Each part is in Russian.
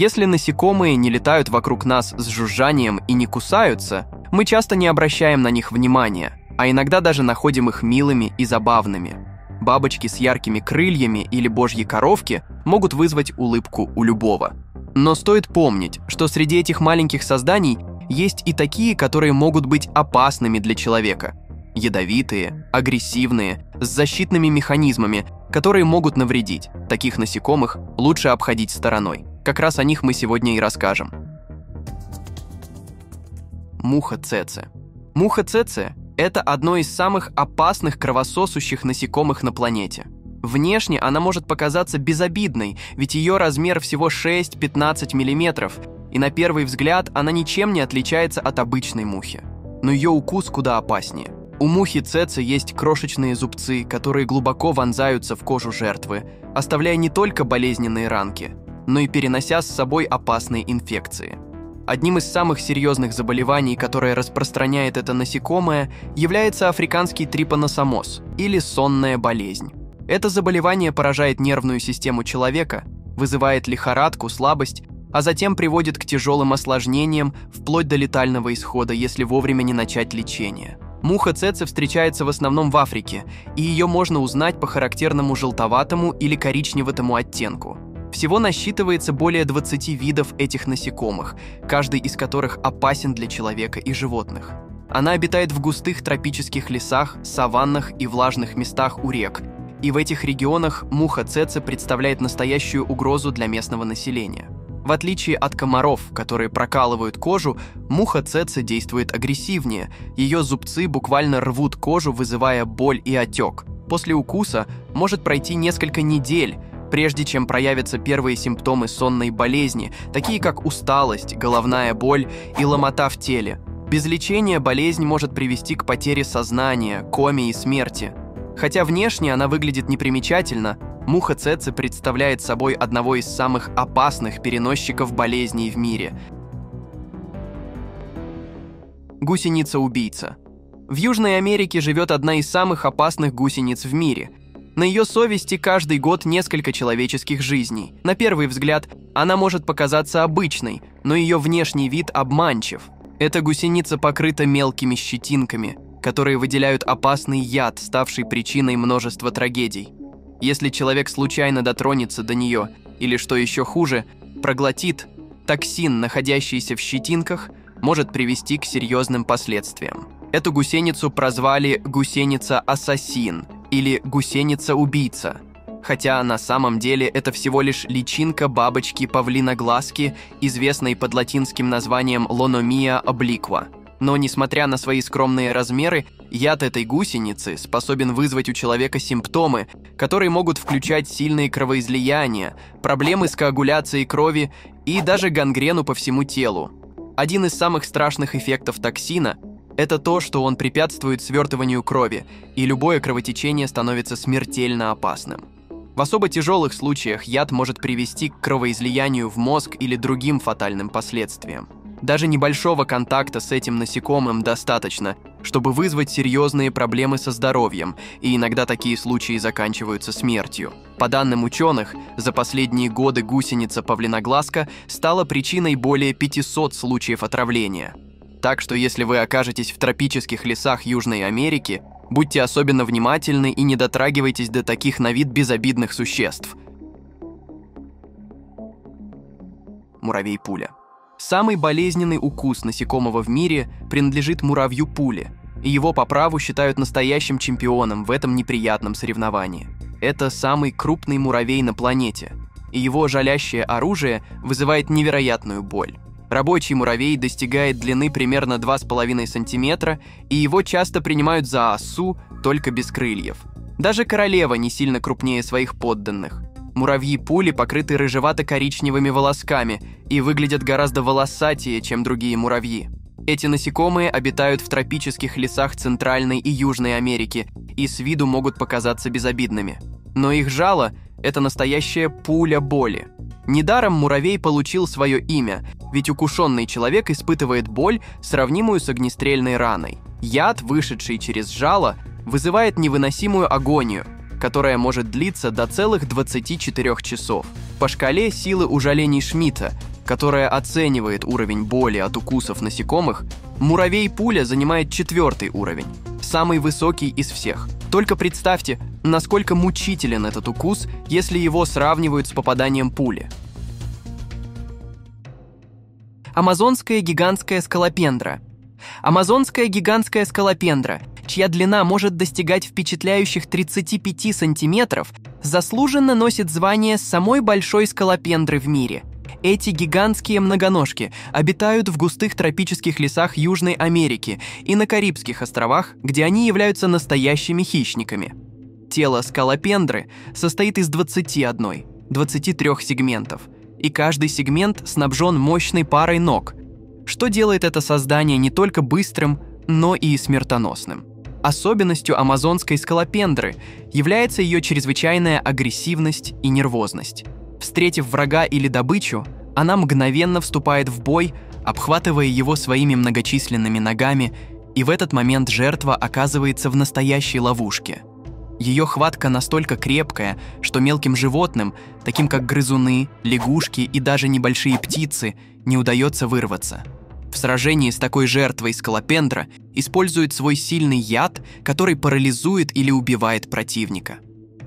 Если насекомые не летают вокруг нас с жужжанием и не кусаются, мы часто не обращаем на них внимания, а иногда даже находим их милыми и забавными. Бабочки с яркими крыльями или божьи коровки могут вызвать улыбку у любого. Но стоит помнить, что среди этих маленьких созданий есть и такие, которые могут быть опасными для человека. Ядовитые, агрессивные, с защитными механизмами, которые могут навредить. Таких насекомых лучше обходить стороной. Как раз о них мы сегодня и расскажем. Муха цеце. Муха цеце – это одно из самых опасных кровососущих насекомых на планете. Внешне она может показаться безобидной, ведь ее размер всего 6-15 мм, и на первый взгляд она ничем не отличается от обычной мухи. Но ее укус куда опаснее. У мухи цецы есть крошечные зубцы, которые глубоко вонзаются в кожу жертвы, оставляя не только болезненные ранки, но и перенося с собой опасные инфекции. Одним из самых серьезных заболеваний, которое распространяет это насекомое, является африканский трипаносомоз или сонная болезнь. Это заболевание поражает нервную систему человека, вызывает лихорадку, слабость, а затем приводит к тяжелым осложнениям вплоть до летального исхода, если вовремя не начать лечение. Муха цеце встречается в основном в Африке, и ее можно узнать по характерному желтоватому или коричневатому оттенку – всего насчитывается более 20 видов этих насекомых, каждый из которых опасен для человека и животных. Она обитает в густых тропических лесах, саваннах и влажных местах у рек, и в этих регионах муха цеце представляет настоящую угрозу для местного населения. В отличие от комаров, которые прокалывают кожу, муха цеце действует агрессивнее. Ее зубцы буквально рвут кожу, вызывая боль и отек. После укуса может пройти несколько недель, прежде чем проявятся первые симптомы сонной болезни, такие как усталость, головная боль и ломота в теле. Без лечения болезнь может привести к потере сознания, коме и смерти. Хотя внешне она выглядит непримечательно, муха цеце представляет собой одного из самых опасных переносчиков болезней в мире. Гусеница-убийца. В Южной Америке живет одна из самых опасных гусениц в мире – на ее совести каждый год несколько человеческих жизней. На первый взгляд, она может показаться обычной, но ее внешний вид обманчив. Эта гусеница покрыта мелкими щетинками, которые выделяют опасный яд, ставший причиной множества трагедий. Если человек случайно дотронется до нее, или что еще хуже, проглотит, токсин, находящийся в щетинках, может привести к серьезным последствиям. Эту гусеницу прозвали «гусеница-ассасин», или гусеница-убийца, хотя на самом деле это всего лишь личинка бабочки-павлиноглазки, известной под латинским названием лономия обликва. Но несмотря на свои скромные размеры, яд этой гусеницы способен вызвать у человека симптомы, которые могут включать сильные кровоизлияния, проблемы с коагуляцией крови и даже гангрену по всему телу. Один из самых страшных эффектов токсина – это то, что он препятствует свертыванию крови, и любое кровотечение становится смертельно опасным. В особо тяжелых случаях яд может привести к кровоизлиянию в мозг или другим фатальным последствиям. Даже небольшого контакта с этим насекомым достаточно, чтобы вызвать серьезные проблемы со здоровьем, и иногда такие случаи заканчиваются смертью. По данным ученых, за последние годы гусеница павлиноглазка стала причиной более 500 случаев отравления – так что если вы окажетесь в тропических лесах Южной Америки, будьте особенно внимательны и не дотрагивайтесь до таких на вид безобидных существ. Муравей-пуля. Самый болезненный укус насекомого в мире принадлежит муравью-пуле, и его по праву считают настоящим чемпионом в этом неприятном соревновании. Это самый крупный муравей на планете, и его жалящее оружие вызывает невероятную боль. Рабочий муравей достигает длины примерно 2,5 см, и его часто принимают за осу, только без крыльев. Даже королева не сильно крупнее своих подданных. Муравьи-пули покрыты рыжевато-коричневыми волосками и выглядят гораздо волосатее, чем другие муравьи. Эти насекомые обитают в тропических лесах Центральной и Южной Америки и с виду могут показаться безобидными. Но их жало – это настоящая пуля боли. Недаром муравей получил свое имя, ведь укушенный человек испытывает боль, сравнимую с огнестрельной раной. Яд, вышедший через жало, вызывает невыносимую агонию, которая может длиться до целых 24 часов. По шкале силы ужалений Шмидта которая оценивает уровень боли от укусов насекомых, муравей-пуля занимает четвертый уровень, самый высокий из всех. Только представьте, насколько мучителен этот укус, если его сравнивают с попаданием пули. Амазонская гигантская скалопендра. Амазонская гигантская скалопендра, чья длина может достигать впечатляющих 35 сантиметров, заслуженно носит звание самой большой скалопендры в мире. Эти гигантские многоножки обитают в густых тропических лесах Южной Америки и на Карибских островах, где они являются настоящими хищниками. Тело скалопендры состоит из 21, 23 сегментов – и каждый сегмент снабжен мощной парой ног, что делает это создание не только быстрым, но и смертоносным. Особенностью амазонской скалопендры является ее чрезвычайная агрессивность и нервозность. Встретив врага или добычу, она мгновенно вступает в бой, обхватывая его своими многочисленными ногами, и в этот момент жертва оказывается в настоящей ловушке – ее хватка настолько крепкая, что мелким животным, таким как грызуны, лягушки и даже небольшие птицы, не удается вырваться. В сражении с такой жертвой скалопендра использует свой сильный яд, который парализует или убивает противника.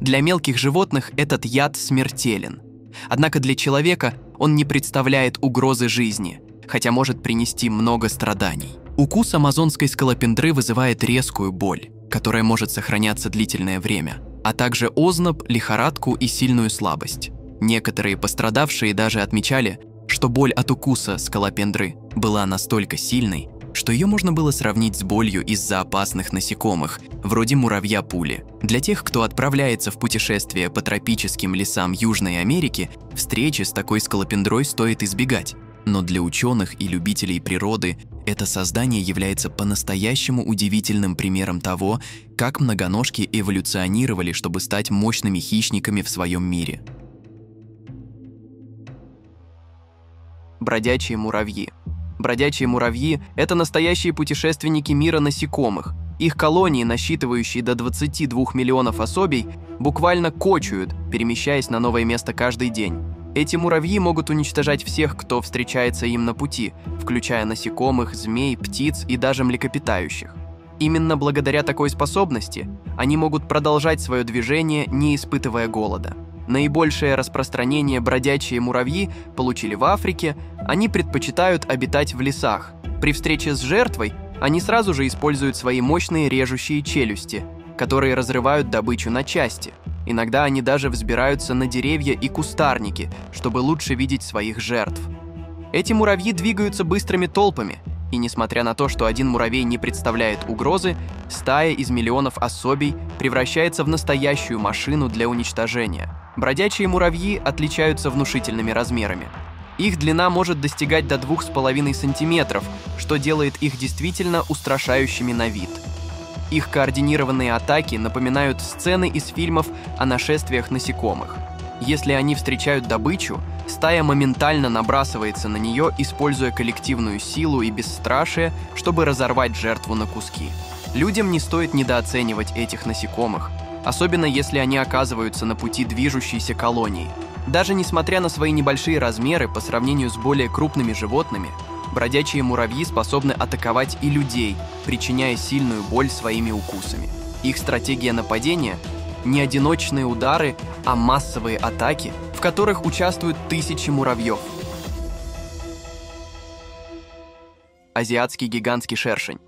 Для мелких животных этот яд смертелен. Однако для человека он не представляет угрозы жизни, хотя может принести много страданий. Укус амазонской скалопендры вызывает резкую боль которая может сохраняться длительное время, а также озноб, лихорадку и сильную слабость. Некоторые пострадавшие даже отмечали, что боль от укуса скалопендры была настолько сильной, что ее можно было сравнить с болью из-за опасных насекомых, вроде муравья-пули. Для тех, кто отправляется в путешествие по тропическим лесам Южной Америки, встречи с такой скалопендрой стоит избегать. Но для ученых и любителей природы это создание является по-настоящему удивительным примером того, как многоножки эволюционировали, чтобы стать мощными хищниками в своем мире. Бродячие муравьи. Бродячие муравьи – это настоящие путешественники мира насекомых. Их колонии, насчитывающие до 22 миллионов особей, буквально кочуют, перемещаясь на новое место каждый день. Эти муравьи могут уничтожать всех, кто встречается им на пути, включая насекомых, змей, птиц и даже млекопитающих. Именно благодаря такой способности они могут продолжать свое движение, не испытывая голода. Наибольшее распространение бродячие муравьи получили в Африке, они предпочитают обитать в лесах. При встрече с жертвой они сразу же используют свои мощные режущие челюсти, которые разрывают добычу на части – Иногда они даже взбираются на деревья и кустарники, чтобы лучше видеть своих жертв. Эти муравьи двигаются быстрыми толпами, и несмотря на то, что один муравей не представляет угрозы, стая из миллионов особей превращается в настоящую машину для уничтожения. Бродячие муравьи отличаются внушительными размерами. Их длина может достигать до 2,5 сантиметров, что делает их действительно устрашающими на вид – их координированные атаки напоминают сцены из фильмов о нашествиях насекомых. Если они встречают добычу, стая моментально набрасывается на нее, используя коллективную силу и бесстрашие, чтобы разорвать жертву на куски. Людям не стоит недооценивать этих насекомых, особенно если они оказываются на пути движущейся колонии. Даже несмотря на свои небольшие размеры по сравнению с более крупными животными, бродячие муравьи способны атаковать и людей, причиняя сильную боль своими укусами. Их стратегия нападения – не одиночные удары, а массовые атаки, в которых участвуют тысячи муравьев. Азиатский гигантский шершень.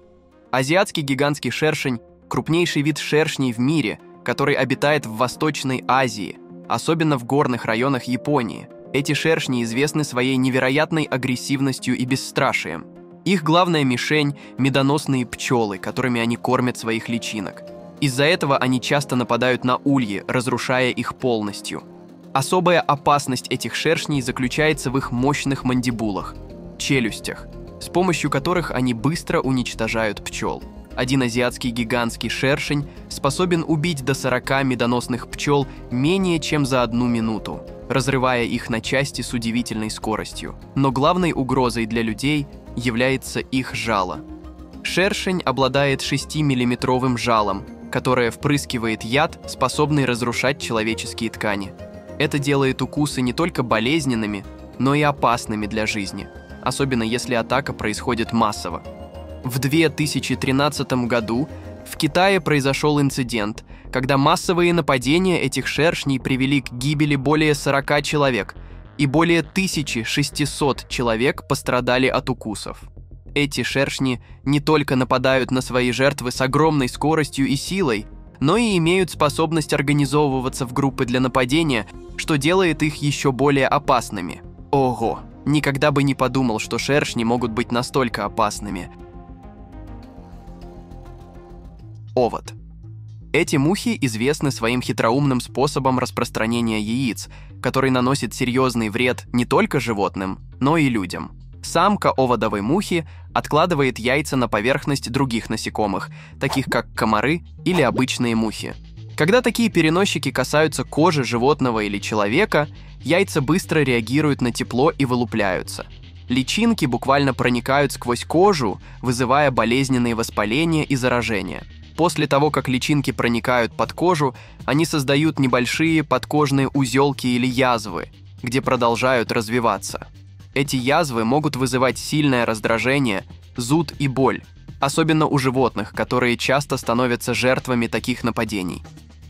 Азиатский гигантский шершень – крупнейший вид шершней в мире, который обитает в Восточной Азии, особенно в горных районах Японии – эти шершни известны своей невероятной агрессивностью и бесстрашием. Их главная мишень – медоносные пчелы, которыми они кормят своих личинок. Из-за этого они часто нападают на ульи, разрушая их полностью. Особая опасность этих шершней заключается в их мощных мандибулах – челюстях, с помощью которых они быстро уничтожают пчел. Один азиатский гигантский шершень способен убить до 40 медоносных пчел менее чем за одну минуту разрывая их на части с удивительной скоростью. Но главной угрозой для людей является их жало. Шершень обладает 6-миллиметровым жалом, которое впрыскивает яд, способный разрушать человеческие ткани. Это делает укусы не только болезненными, но и опасными для жизни, особенно если атака происходит массово. В 2013 году в Китае произошел инцидент, когда массовые нападения этих шершней привели к гибели более 40 человек, и более 1600 человек пострадали от укусов. Эти шершни не только нападают на свои жертвы с огромной скоростью и силой, но и имеют способность организовываться в группы для нападения, что делает их еще более опасными. Ого, никогда бы не подумал, что шершни могут быть настолько опасными. Овод. Эти мухи известны своим хитроумным способом распространения яиц, который наносит серьезный вред не только животным, но и людям. Самка оводовой мухи откладывает яйца на поверхность других насекомых, таких как комары или обычные мухи. Когда такие переносчики касаются кожи животного или человека, яйца быстро реагируют на тепло и вылупляются. Личинки буквально проникают сквозь кожу, вызывая болезненные воспаления и заражения. После того, как личинки проникают под кожу, они создают небольшие подкожные узелки или язвы, где продолжают развиваться. Эти язвы могут вызывать сильное раздражение, зуд и боль, особенно у животных, которые часто становятся жертвами таких нападений.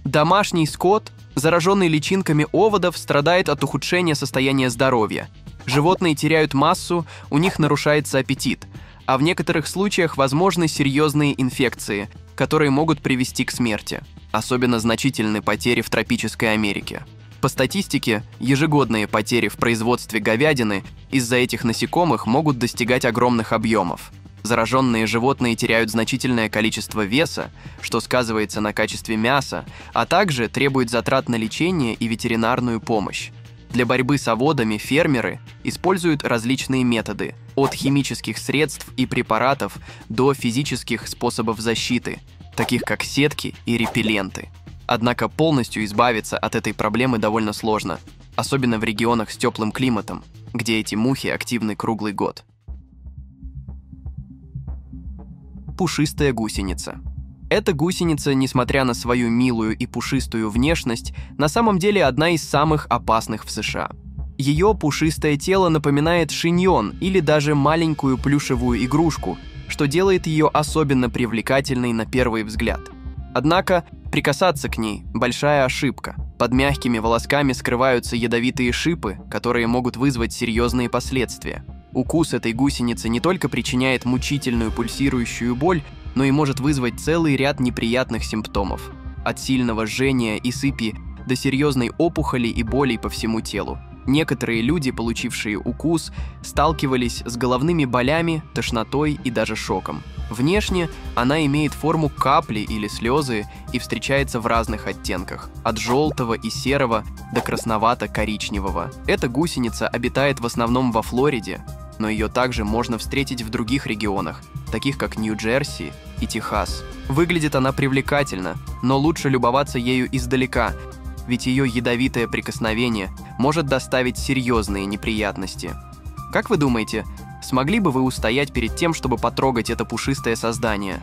Домашний скот, зараженный личинками оводов, страдает от ухудшения состояния здоровья. Животные теряют массу, у них нарушается аппетит, а в некоторых случаях возможны серьезные инфекции, которые могут привести к смерти. Особенно значительны потери в тропической Америке. По статистике, ежегодные потери в производстве говядины из-за этих насекомых могут достигать огромных объемов. Зараженные животные теряют значительное количество веса, что сказывается на качестве мяса, а также требует затрат на лечение и ветеринарную помощь. Для борьбы с оводами фермеры используют различные методы, от химических средств и препаратов до физических способов защиты, таких как сетки и репелленты. Однако полностью избавиться от этой проблемы довольно сложно, особенно в регионах с теплым климатом, где эти мухи активны круглый год. Пушистая гусеница. Эта гусеница, несмотря на свою милую и пушистую внешность, на самом деле одна из самых опасных в США. Ее пушистое тело напоминает шиньон или даже маленькую плюшевую игрушку, что делает ее особенно привлекательной на первый взгляд. Однако Прикасаться к ней – большая ошибка. Под мягкими волосками скрываются ядовитые шипы, которые могут вызвать серьезные последствия. Укус этой гусеницы не только причиняет мучительную пульсирующую боль, но и может вызвать целый ряд неприятных симптомов. От сильного жжения и сыпи до серьезной опухоли и болей по всему телу. Некоторые люди, получившие укус, сталкивались с головными болями, тошнотой и даже шоком. Внешне она имеет форму капли или слезы и встречается в разных оттенках, от желтого и серого до красновато-коричневого. Эта гусеница обитает в основном во Флориде, но ее также можно встретить в других регионах, таких как Нью-Джерси и Техас. Выглядит она привлекательно, но лучше любоваться ею издалека, ведь ее ядовитое прикосновение может доставить серьезные неприятности. Как вы думаете, смогли бы вы устоять перед тем, чтобы потрогать это пушистое создание?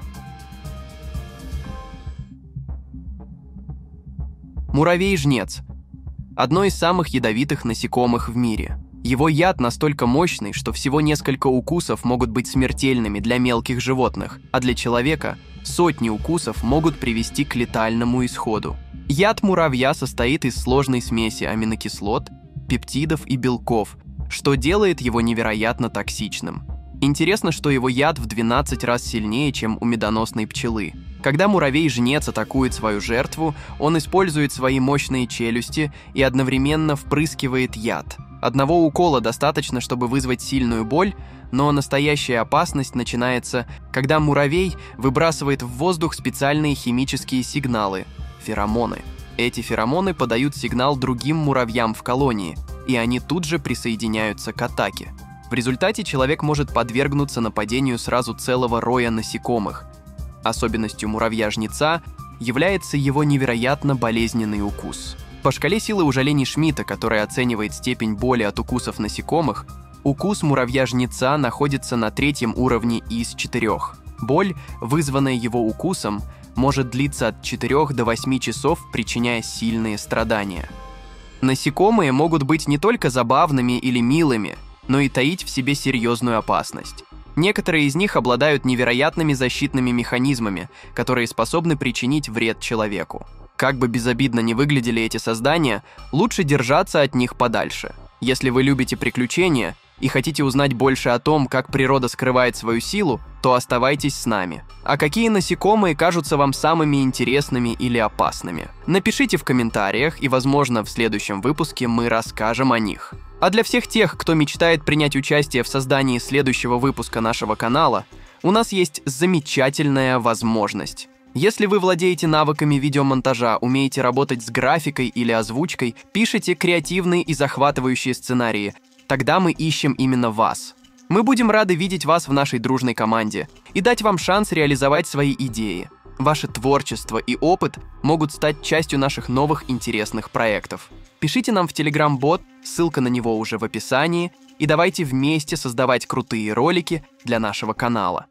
Муравей-жнец – одно из самых ядовитых насекомых в мире. Его яд настолько мощный, что всего несколько укусов могут быть смертельными для мелких животных, а для человека сотни укусов могут привести к летальному исходу. Яд муравья состоит из сложной смеси аминокислот, пептидов и белков, что делает его невероятно токсичным. Интересно, что его яд в 12 раз сильнее, чем у медоносной пчелы. Когда муравей-жнец атакует свою жертву, он использует свои мощные челюсти и одновременно впрыскивает яд. Одного укола достаточно, чтобы вызвать сильную боль, но настоящая опасность начинается, когда муравей выбрасывает в воздух специальные химические сигналы – феромоны. Эти феромоны подают сигнал другим муравьям в колонии, и они тут же присоединяются к атаке. В результате человек может подвергнуться нападению сразу целого роя насекомых. Особенностью муравья-жнеца является его невероятно болезненный укус. По шкале силы ужалений Шмидта, которая оценивает степень боли от укусов насекомых, укус муравья-жнеца находится на третьем уровне из четырех. Боль, вызванная его укусом, может длиться от 4 до 8 часов, причиняя сильные страдания. Насекомые могут быть не только забавными или милыми, но и таить в себе серьезную опасность. Некоторые из них обладают невероятными защитными механизмами, которые способны причинить вред человеку. Как бы безобидно ни выглядели эти создания, лучше держаться от них подальше. Если вы любите приключения и хотите узнать больше о том, как природа скрывает свою силу, то оставайтесь с нами. А какие насекомые кажутся вам самыми интересными или опасными? Напишите в комментариях, и, возможно, в следующем выпуске мы расскажем о них. А для всех тех, кто мечтает принять участие в создании следующего выпуска нашего канала, у нас есть замечательная возможность. Если вы владеете навыками видеомонтажа, умеете работать с графикой или озвучкой, пишете креативные и захватывающие сценарии, тогда мы ищем именно вас. Мы будем рады видеть вас в нашей дружной команде и дать вам шанс реализовать свои идеи. Ваше творчество и опыт могут стать частью наших новых интересных проектов. Пишите нам в Telegram-бот, ссылка на него уже в описании, и давайте вместе создавать крутые ролики для нашего канала.